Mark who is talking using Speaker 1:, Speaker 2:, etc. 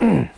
Speaker 1: mm